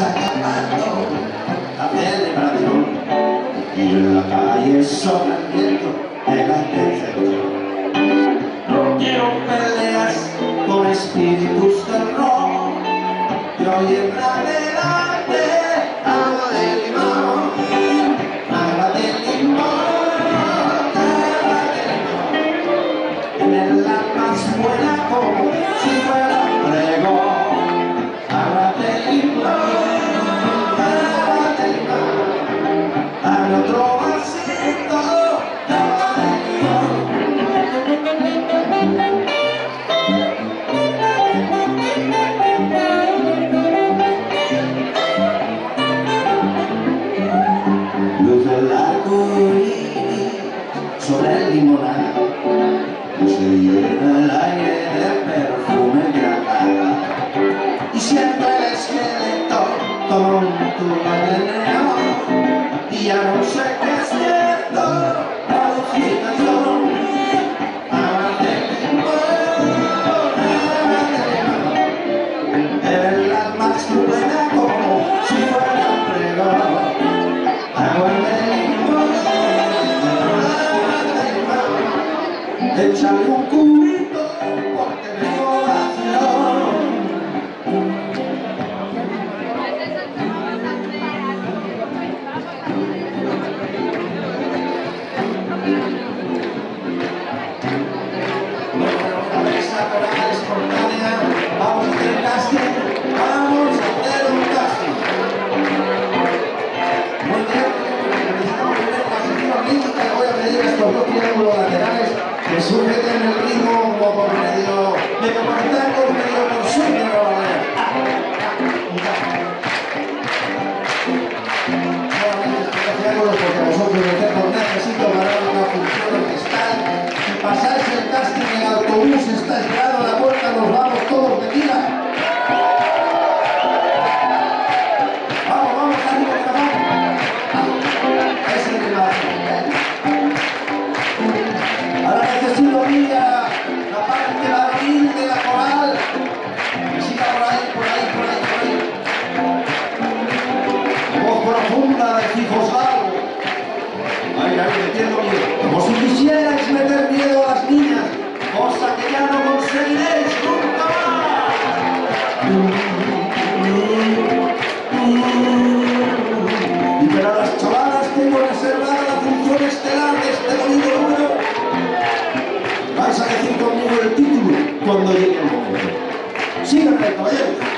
está acabando la celebración y en la calle sobra el viento de la decepción. No quiero peleas con espíritus del rock y hoy en adelante sobre el limonada se llena el aire de perfume de acá y siento el esqueleto tonto de neón y ya no sé qué es cierto de de el alma es 대창 웃고 que sujeten el ritmo por medio. De comentarios, medio ahí. Profunda de Cijoslao. Ay, ay, metiendo miedo. Como si quisierais meter miedo a las niñas, cosa que ya no conseguiréis nunca más. Y para las chavalas tengo reservada la función estelar de este bonito número. Vais a decir conmigo el título cuando llegue el momento. Síganme, caballeros.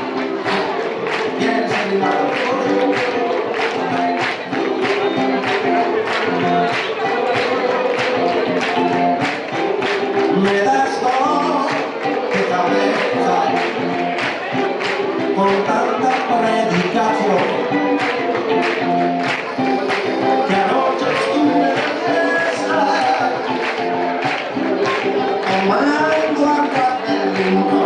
Thank you.